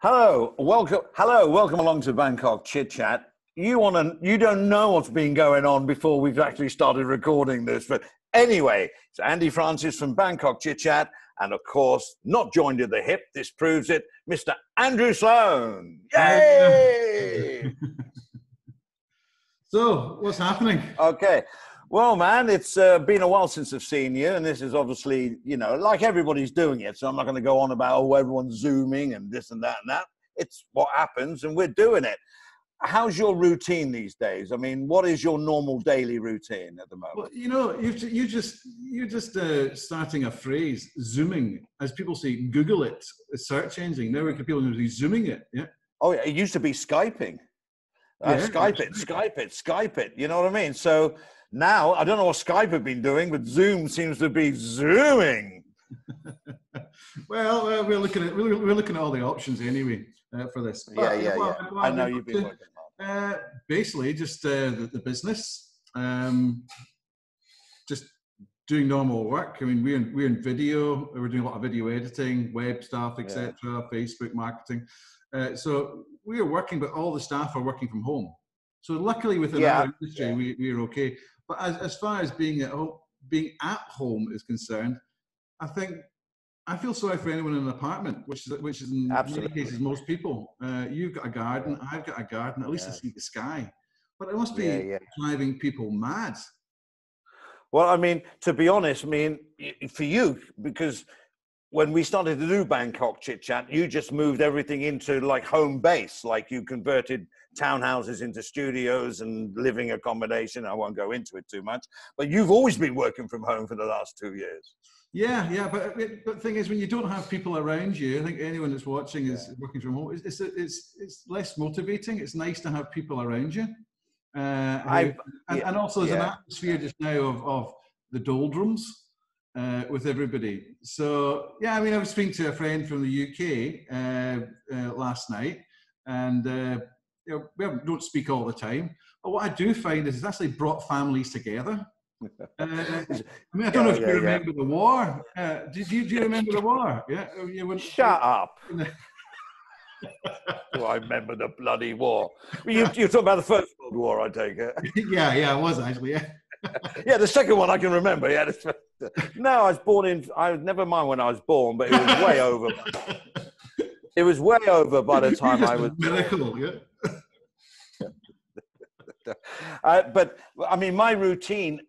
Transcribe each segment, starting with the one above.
Hello, welcome. Hello, welcome along to Bangkok Chit Chat. You want to? You don't know what's been going on before we've actually started recording this, but anyway, it's Andy Francis from Bangkok Chit Chat, and of course, not joined at the hip. This proves it, Mr. Andrew Sloan. Yay! so, what's happening? Okay. Well, man, it's uh, been a while since I've seen you, and this is obviously, you know, like everybody's doing it. So I'm not going to go on about oh, everyone's zooming and this and that and that. It's what happens, and we're doing it. How's your routine these days? I mean, what is your normal daily routine at the moment? Well, you know, you you just you're just uh, starting a phrase, zooming, as people say, Google it, search engine. Now we can people are be zooming it. Yeah. Oh, yeah, it used to be skyping. Uh, yeah, Skype it, Skype it, Skype it. You know what I mean? So now, I don't know what Skype have been doing, but Zoom seems to be zooming. well, uh, we're looking at we're, we're, looking at all the options anyway uh, for this. But, yeah, yeah, well, yeah. Well, I know you've been working uh, basically, just uh, the, the, business, um, just doing normal work. I mean, we're in, we're in video. We're doing a lot of video editing, web stuff, etc., yeah. Facebook marketing. Uh, so we are working, but all the staff are working from home. So luckily, within yeah. our industry, yeah. we, we're okay. But as, as far as being at home, being at home is concerned, I think I feel sorry for anyone in an apartment, which is which is in Absolutely. many cases most people. Uh, you've got a garden, I've got a garden. At least yeah. I see the sky, but it must be yeah, yeah. driving people mad. Well, I mean, to be honest, I mean, for you, because when we started to do Bangkok Chit Chat, you just moved everything into like home base, like you converted townhouses into studios and living accommodation. I won't go into it too much, but you've always been working from home for the last two years. Yeah, yeah, but, but the thing is, when you don't have people around you, I think anyone that's watching is yeah. working from home. It's, it's, it's it's less motivating. It's nice to have people around you, uh, and, yeah, and, also there's yeah. an atmosphere just now of, of the doldrums uh, with everybody. So yeah, I mean, I was speaking to a friend from the UK uh, uh, last night, and uh, you know, we don't speak all the time. But what I do find is it's actually brought families together. Uh, I mean, I don't know if yeah, you remember yeah. the war. Uh, did you do you remember the war? Yeah, you went, Shut up. oh, I remember the bloody war. You, you're talking about the First World War, I take it. yeah, yeah, it was actually. Yeah. yeah, the second one I can remember. Yeah, no, I was born in. I never mind when I was born, but it was way over. It was way over by the time I was. Miracle, yeah. Uh, but I mean, my routine,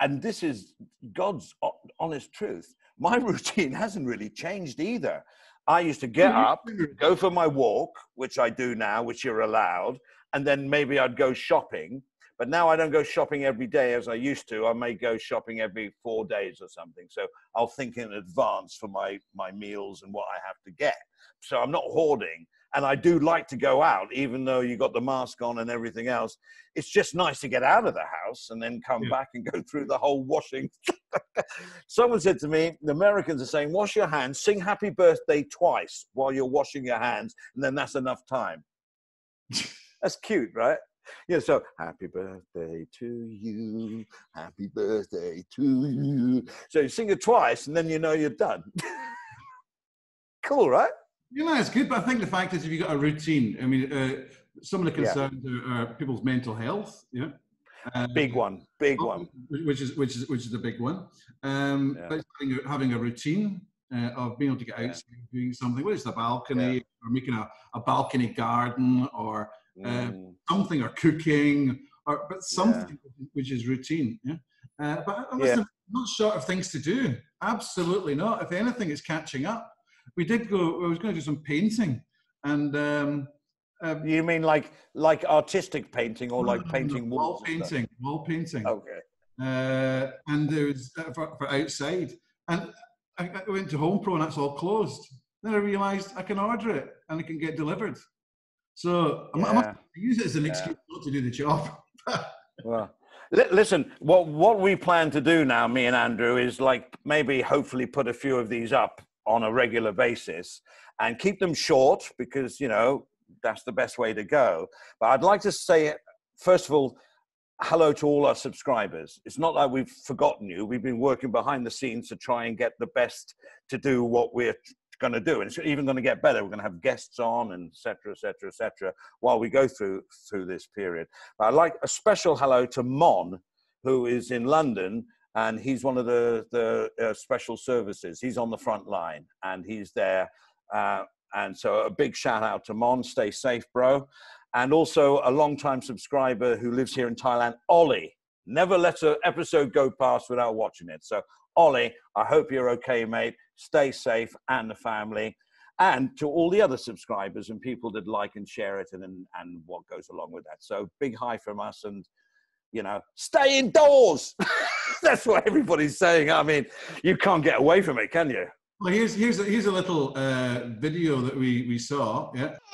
and this is God's honest truth. My routine hasn't really changed either. I used to get mm-hmm. up, go for my walk, which I do now, which you're allowed, and then maybe I'd go shopping but now I don't go shopping every day as I used to. I may go shopping every four days or something. So I'll think in advance for my, my meals and what I have to get. So I'm not hoarding. And I do like to go out, even though you got the mask on and everything else. It's just nice to get out of the house and then come yeah. back and go through the whole washing. Someone said to me, the Americans are saying, wash your hands, sing happy birthday twice while you're washing your hands, and then that's enough time. that's cute, right? yeah, so happy birthday to you, happy birthday to you. So you sing it twice and then you know you're done. cool, right? You know, it's good, but I think the fact is if you've got a routine, I mean, uh, some of the concerns yeah. are, are, people's mental health, yeah. Uh, big one, big one. Which is which is which is a big one. Um, yeah. but having a, having a routine uh, of being able to get outside yeah. doing something, whether it's the balcony or making a, a balcony garden or uh, mm. something or cooking or but something which is routine. Yeah. Uh, but listen, yeah. not short of things to do. Absolutely not. If anything, it's catching up. We did go. I was going to do some painting, and um, uh, you mean like like artistic painting or like painting wall painting, wall painting. Okay. Uh, and there was uh, for, for, outside, and I, I went to Home Pro, and that's all closed. Then I realised I can order it and it can get delivered. So I'm, yeah. I'm use it as an excuse yeah. not to do the job. well, listen, what what we plan to do now, me and Andrew, is like maybe hopefully put a few of these up on a regular basis and keep them short because you know that's the best way to go. But I'd like to say, first of all, hello to all our subscribers. It's not like we've forgotten you. We've been working behind the scenes to try and get the best to do what we're going to do, and it's even going to get better. We're going to have guests on, and etc. etc. etc. while we go through through this period. But I'd like a special hello to Mon, who is in London and he's one of the the uh, special services. He's on the front line, and he's there. Uh, and so, a big shout out to Mon. Stay safe, bro. And also a long-time subscriber who lives here in Thailand, Ollie. Never let an episode go past without watching it. So, Ollie, I hope you're okay, mate. Stay safe and the family. And to all the other subscribers and people that like and share it and, and what goes along with that. So, big hi from us and you know, stay indoors. That's what everybody's saying. I mean, you can't get away from it, can you? Well, here's here's a, here's a little uh, video that we we saw. Yeah.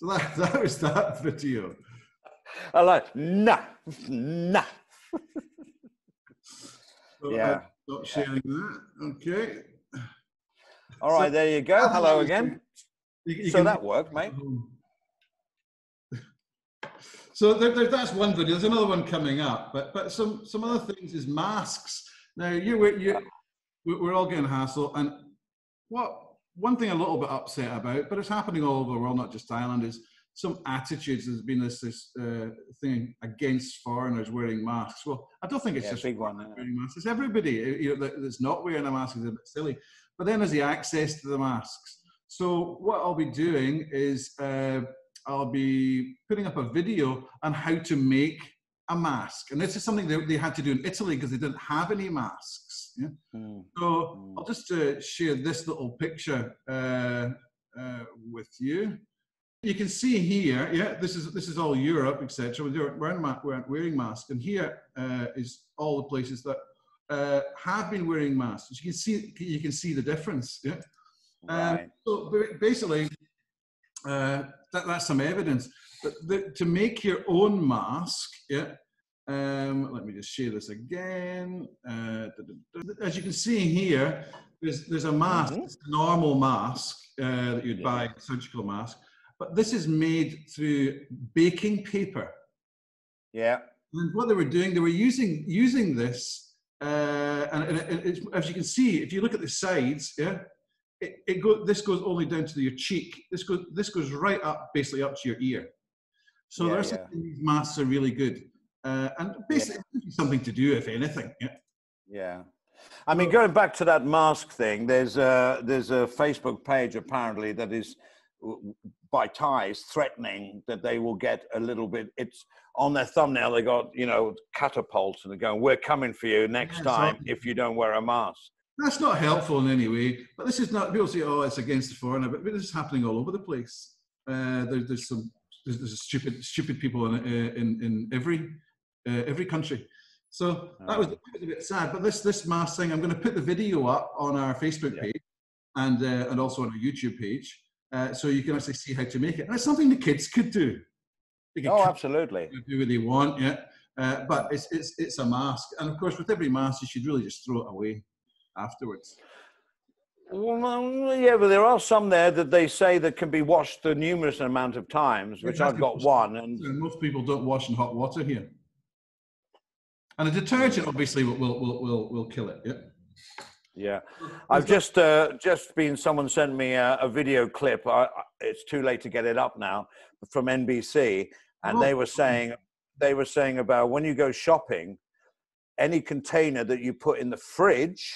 So that, that was that video. I like, nah, nah. Yeah. Stop sharing that. Okay. All right, so, there you go. Hello again. You, you so can, that worked, mate. So there, there, that's one video. There's another one coming up, but but some some other things is masks. Now you you we're all getting hassle, and what one thing a little bit upset about, but it's happening all over the world, not just Thailand, is some attitudes. There's been this this uh, thing against foreigners wearing masks. Well, I don't think it's yeah, just big one. Wearing masks. It's everybody you know, that's not wearing a mask is a bit silly. But then there's the access to the masks. So what I'll be doing is uh, I'll be putting up a video on how to make a mask. And this is something that they had to do in Italy because they didn't have any masks. Yeah? Mm. So mm. I'll just uh, share this little picture uh, uh with you. You can see here, yeah, this is this is all Europe, etc. We're wearing, we're wearing masks, and here uh, is all the places that uh, have been wearing masks. You can see you can see the difference. Yeah. Um, right. Um, so basically, uh, that, that's some evidence. But the, to make your own mask, yeah. Um, let me just share this again. Uh, as you can see here, there's there's a mask, mm -hmm. a normal mask uh, that you'd yeah. buy, a surgical mask but this is made through baking paper. Yeah. And what they were doing, they were using using this, uh, and, and it, as you can see, if you look at the sides, yeah, it, it go, this goes only down to your cheek. This goes this goes right up, basically up to your ear. So yeah, there's yeah. these masks are really good, uh, and basically yeah. something to do, if anything. Yeah. Yeah. I mean, going back to that mask thing, there's a there's a Facebook page apparently that is by Thais threatening that they will get a little bit. It's on their thumbnail. They got you know catapults and they're going, "We're coming for you next yeah, time if you don't wear a mask." That's not helpful in any way. But this is not. People say, "Oh, it's against the foreigner," but this is happening all over the place. Uh, there, there's some there's, there's, stupid stupid people in uh, in, in every uh, every country. So that was, that was, a bit sad. But this this mask thing, I'm going to put the video up on our Facebook yeah. page and uh, and also on our YouTube page. Uh, so you can actually see how to make it. And it's something the kids could do. oh, absolutely. Do what they want, yeah. Uh, but it's, it's, it's a mask. And of course, with every mask, you should really just throw it away afterwards. Well, yeah, but there are some there that they say that can be washed a numerous amount of times, which I've got one. And most people don't wash in hot water here. And a detergent obviously will will will, will kill it. Yeah. Yeah, I've just uh, just been. Someone sent me a, a video clip. I, it's too late to get it up now from NBC, and oh. they were saying they were saying about when you go shopping, any container that you put in the fridge,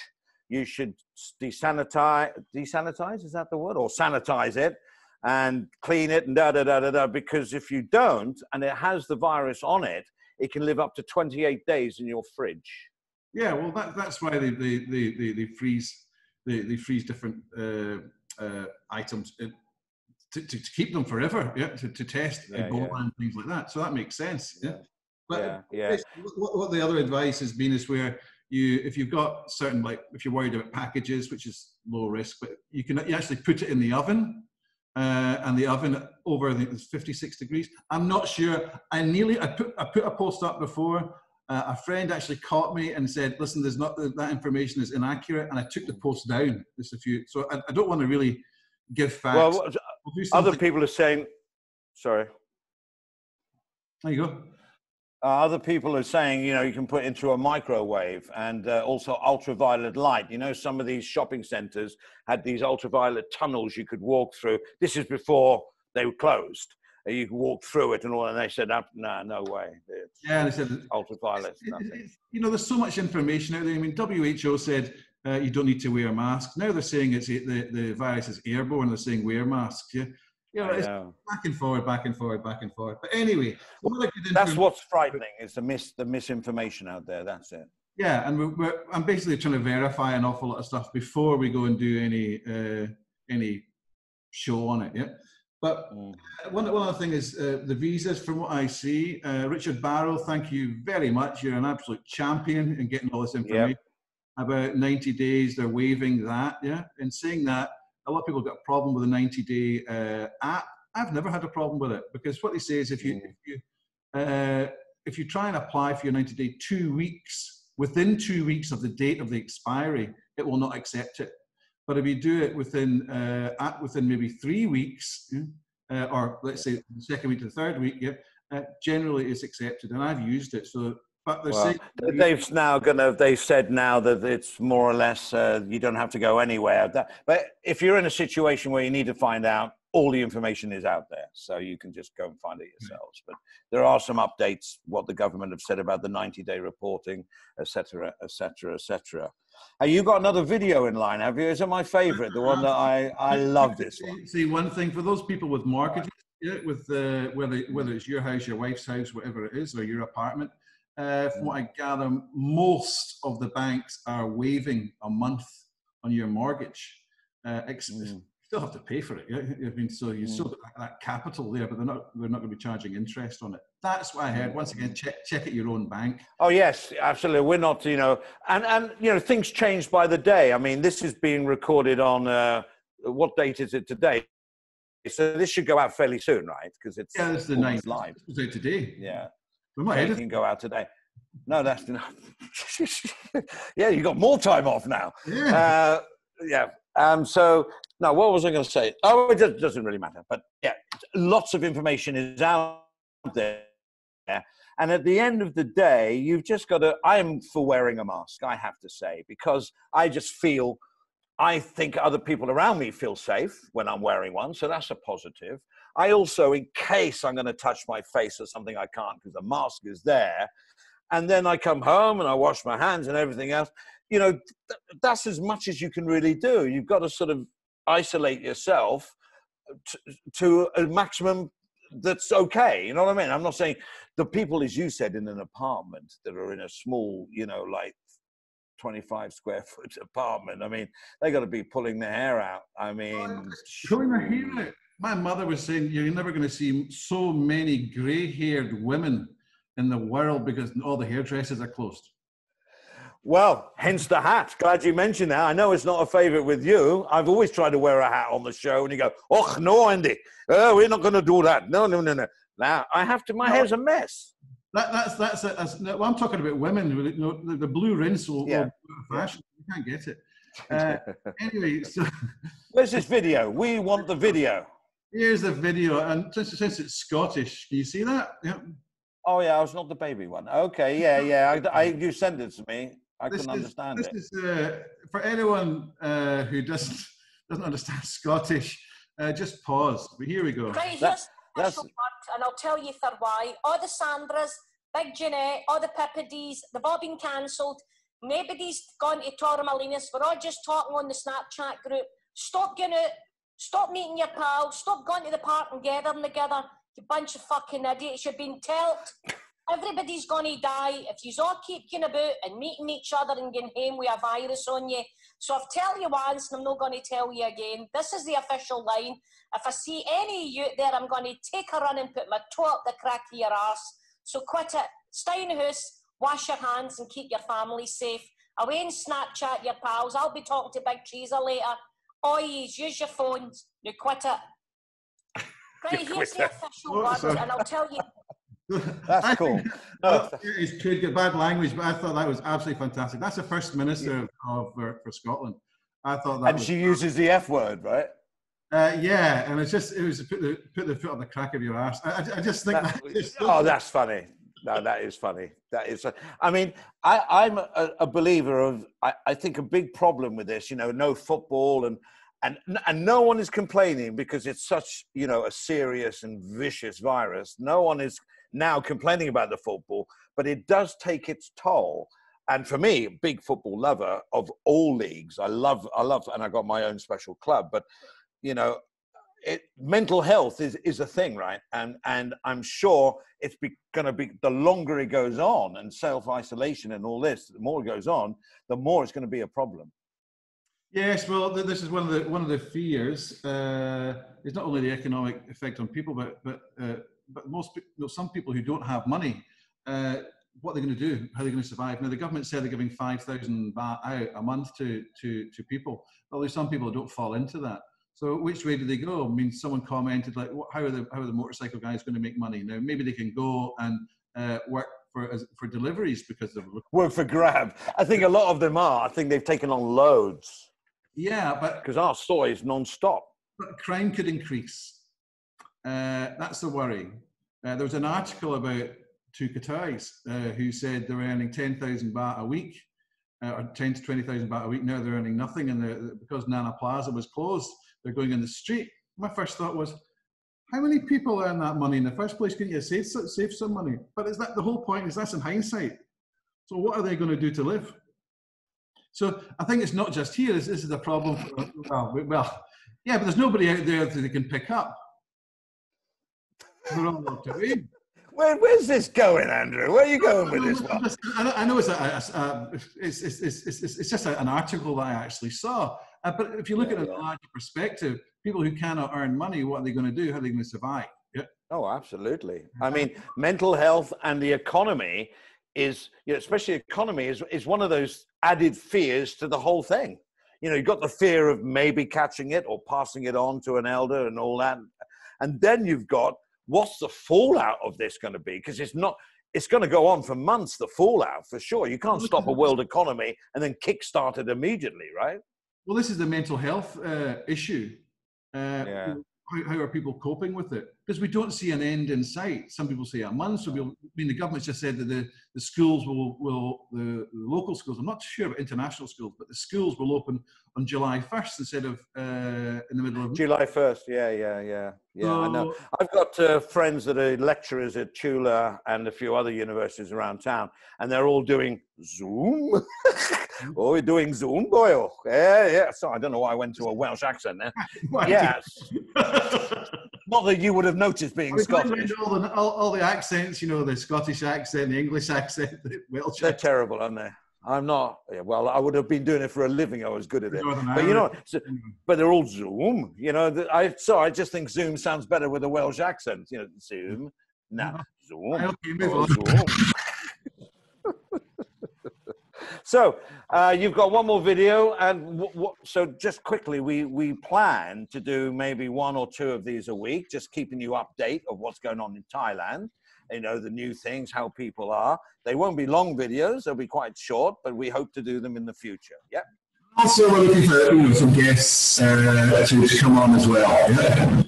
you should desanitize. Desanitize is that the word, or sanitize it and clean it and da da da da da. Because if you don't, and it has the virus on it, it can live up to 28 days in your fridge. Yeah, well, that, that's why they, they, they, they, they freeze they, they freeze different uh, uh, items to, to, to, keep them forever, yeah, to, to test yeah, Ebola yeah. and things like that. So that makes sense. Yeah. But yeah, what, what the other advice has been is where you, if you've got certain, like, if you're worried about packages, which is low risk, but you can you actually put it in the oven uh, and the oven over I think it's 56 degrees. I'm not sure. I nearly I put I put a post up before uh, a friend actually caught me and said, "Listen, there's not that information is inaccurate," and I took the post down just a few. So I, I don't want to really give facts. Well, other people are saying, sorry. There you go. Uh, other people are saying, you know, you can put into a microwave and uh, also ultraviolet light. You know, some of these shopping centers had these ultraviolet tunnels you could walk through. This is before they were closed. You could walk through it and all, and they said, no, nah, no way. It's Yeah, they said ultraviolet, It- nothing. it- you know, there's so much information out there. I mean, WHO said uh, you don't need to wear a mask. Now they're saying it's the, the virus is airborne. They're saying wear masks. Yeah, you know, it's back and forward, back and forward, back and forward. But anyway, I That's what's frightening is the mis the misinformation out there. That's it. Yeah, and we're, we're, I'm basically trying to verify an awful lot of stuff before we go and do any uh, any show on it. Yeah, but Mm. one, one other thing is uh, the visas. From what I see, uh, Richard Barrow, thank you very much. You're an absolute champion in getting all this information. About 90 days, they're waiving that. Yeah, in saying that, a lot of people got a problem with the 90 day uh, app. I've never had a problem with it because what they say is if you Mm. if you uh, if you try and apply for your 90 day two weeks within two weeks of the date of the expiry, it will not accept it. But if you do it within uh, at within maybe three weeks, uh, or let's say the second week to the third week, yeah, uh, generally it's accepted, and I've used it. So, but they're Well, saying they've now gonna. they've said now that it's more or less uh, you don't have to go anywhere. That, but if you're in a situation where you need to find out, all the information is out there, so you can just go and find it yourselves. But there are some updates. What the government have said about the 90-day reporting, etc., etc., etc. Have you got another video in line? Have you? Is it my favourite? The one that I I love this one. See, one thing for those people with mortgages, yeah, with uh, whether whether it's your house, your wife's house, whatever it is, or your apartment. Uh, from what I gather, most of the banks are waiving a month on your mortgage. Uh, ex- Mm. Still have to pay for it. Yeah? I mean, so you still got that, that capital there, but they're not. They're not going to be charging interest on it. That's what I heard. Once again, check check at your own bank. Oh yes, absolutely. We're not, you know, and and you know, things change by the day. I mean, this is being recorded on uh, what date is it today? So this should go out fairly soon, right? Because it's Yeah, this is the ninth. live. Today. Yeah, We might so it can go out today. No, that's enough. yeah, you got more time off now. Yeah. Uh, yeah. Um, so now, what was I going to say? Oh, it does- doesn't really matter. But yeah, lots of information is out there. And at the end of the day, you've just got to. I am for wearing a mask, I have to say, because I just feel, I think other people around me feel safe when I'm wearing one. So that's a positive. I also, in case I'm going to touch my face or something, I can't because the mask is there. And then I come home and I wash my hands and everything else. You know, th- that's as much as you can really do. You've got to sort of isolate yourself to, to a maximum that's okay. You know what I mean? I'm not saying the people, as you said, in an apartment that are in a small, you know, like 25 square foot apartment. I mean, they got to be pulling their hair out. I mean, oh, Pulling her hair out. My mother was saying you're never going to see so many grey-haired women in the world because all the hairdressers are closed. Well, hence the hat. Glad you mentioned that. I know it's not a favourite with you. I've always tried to wear a hat on the show, and you go, "Oh no, Andy, oh, we're not going to do that." No, no, no, no. Now I have to. My No. hair's a mess. That, that's that's, it. that's well, I'm talking about women. You know, the, the blue rinse will, Yeah. will go out of fashion. You can't get it. Uh, anyway, so Where's this video? We want the video. here's the video, and since, since it's Scottish, can you see that? Yeah. Oh yeah, I was not the baby one. Okay, yeah, yeah. I, I you sent it to me. I This couldn't is, understand this it. is uh, for anyone uh, who doesn't doesn't understand Scottish. Uh, just pause. But here we go. Right, That- here's the that's- special part, and I'll tell you for why. All the Sandras, Big Jeanette, all the Pippidies, they've all been cancelled. Nobody's gone to Torremolinos. We're all just talking on the Snapchat group. Stop getting out. Stop meeting your pals. Stop going to the park and gathering together. You bunch of fucking idiots. You've been told everybody's going to die if you all keep going about and meeting each other and getting home with a virus on you. So I've tell you once and I'm not going to tell you again. This is the official line. If I see any of you out there, I'm going to take a run and put my toe up the crack of your ass. So quit it. Stay in the house, wash your hands, and keep your family safe. Away and Snapchat your pals. I'll be talking to Big Treaser later. Oi, use your phones. You quit it. Right, here's the official words, and I'll tell you. That's cool. No, It could get bad language, but I thought that was absolutely fantastic. That's the first minister of for, for Scotland. I thought that and she uses the F word, right? Uh, yeah, and it's just it was put the put the foot on the crack of your ass. I, I, I just think that, that oh, that's funny. No, that is funny. That is. I mean, I, am a, a, believer of. I, I think a big problem with this, you know, no football and and and no one is complaining because it's such you know a serious and vicious virus. No one is now complaining about the football, but it does take its toll. And for me, big football lover of all leagues, I love, I love, and I got my own special club. But you know, it, mental health is is a thing, right? And and I'm sure it's going to be the longer it goes on, and self isolation and all this, the more it goes on, the more it's going to be a problem. Yes, well, this is one of the one of the fears. Uh, it's not only the economic effect on people, but but uh, but most you know, some people who don't have money, uh, what are they're going to do, how are they're going to survive. Now, the government said they're giving five thousand baht out a month to to to people. Well, there's some people don't fall into that. So which way do they go? I mean, someone commented like, how are the how are the motorcycle guys going to make money? Now maybe they can go and uh, work for for deliveries because of work for Grab. I think a lot of them are. I think they've taken on loads. Yeah, but because our store is non-stop. But crime could increase. Uh, that's the worry. Uh, there was an article about two Qataris uh, who said they were earning 10,000 baht a week, uh, or 10 to 20,000 baht a week. Now they're earning nothing, and because Nana Plaza was closed, they're going in the street. My first thought was, how many people earn that money in the first place? Couldn't you save, save some money? But is that the whole point? Is that's in hindsight? So what are they going to do to live? So I think it's not just here. This, this is a problem. For, well, well, yeah, but there's nobody out there that they can pick up. We're all Where, where's this going, Andrew? Where are you going with this one? I know it's, a, a, a, it's, it's, it's, it's, just an article that I actually saw. Uh, but if you look yeah, at it yeah. a larger perspective, people who cannot earn money, what are they going to do? How are they going to survive? Yeah. Oh, absolutely. I mean, mental health and the economy is, you know, especially economy is, is one of those added fears to the whole thing. You know, you've got the fear of maybe catching it or passing it on to an elder and all that. And then you've got what's the fallout of this going to be? Because it's not, it's going to go on for months, the fallout for sure. You can't stop a world economy and then kickstart it immediately, right? Well, this is the mental health uh, issue. Uh, yeah. How, how, are people coping with it? Because we don't see an end in sight. Some people say a month. So I mean, the government's just said that the, the schools will, will the, the, local schools, I'm not sure about international schools, but the schools will open on July 1st instead of uh, in the middle of July 1st. Yeah, yeah, yeah. Yeah, so, I know. I've got uh, friends that are lecturers at Chula and a few other universities around town, and they're all doing Zoom. oh, we're doing Zoom, boy. Yeah, yeah. So I don't know why I went to a Welsh accent there. yes. Not that you would have noticed being Scottish. All the, all, all the accents, you know, the Scottish accent, the English accent, the Welsh They're accent. terrible, aren't they? I'm not. Yeah, well, I would have been doing it for a living. I was good at it. But you know, so, but they're all Zoom. You know, I so I just think Zoom sounds better with a Welsh accent. You know, Zoom. Nah, Zoom. Oh, Zoom. So uh, you've got one more video, and w- w- so just quickly, we we plan to do maybe one or two of these a week, just keeping you update of what's going on in Thailand you know, the new things, how people are. They won't be long videos, they'll be quite short, but we hope to do them in the future. Yeah. Also, we're looking for you know, some guests uh, to, to come on as well. Yeah.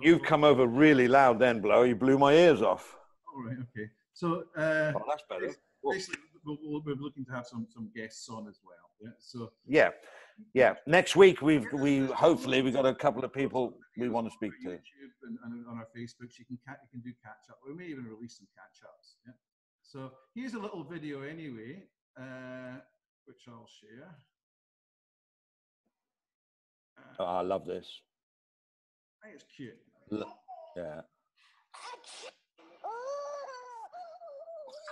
You've come over really loud then, Blow. You blew my ears off. All right, okay. So, uh, oh, that's better. Basically, we're, we're looking to have some, some guests on as well. Yeah. So, yeah yeah, next week we've we hopefully we've got a couple of people we want to speak to. YouTube and, and on our Facebook, you can you can do catch up. We may even release some catch ups. Yeah. So here's a little video anyway, uh, which I'll share. Uh, oh, I love this. I think it's cute. yeah.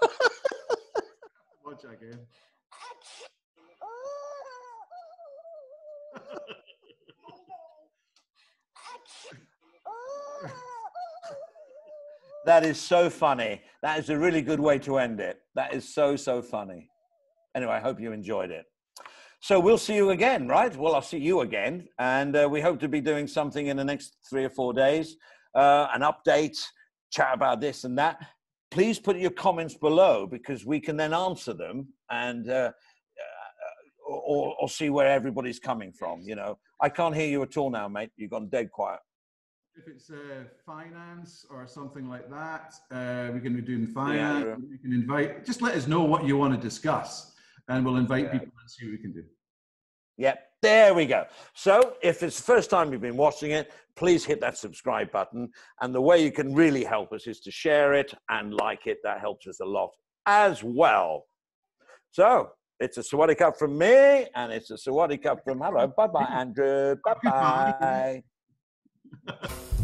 Watch again. that is so funny. That is a really good way to end it. That is so, so funny. Anyway, I hope you enjoyed it. So we'll see you again, right? Well, I'll see you again. And uh, we hope to be doing something in the next three or four days uh, an update, chat about this and that. Please put your comments below because we can then answer them and uh, or, or see where everybody's coming from. You know, I can't hear you at all now, mate. You've gone dead quiet. If it's uh, finance or something like that, uh, we can be doing finance. yeah. We can invite. Just let us know what you want to discuss, and we'll invite Yeah. people and see what we can do. Yep, there we go. So, if it's the first time you've been watching it, please hit that subscribe button. And the way you can really help us is to share it and like it. That helps us a lot as well. So, it's a Sawadi Cup from me, and it's a Sawadi Cup from hello. Bye bye, Andrew. Bye bye.